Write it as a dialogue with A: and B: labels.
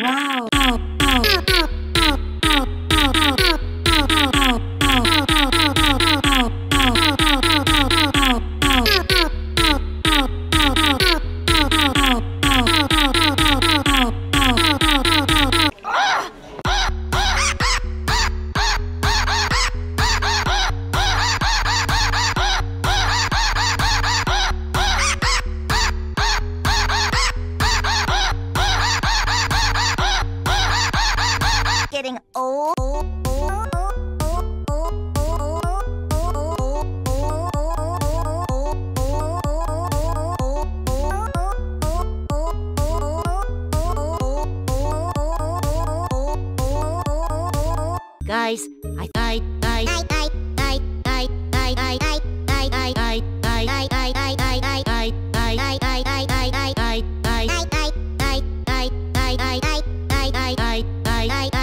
A: Wow.
B: wow. wow. Old. Guys, I I I I I I I I I I I I I I I I I I I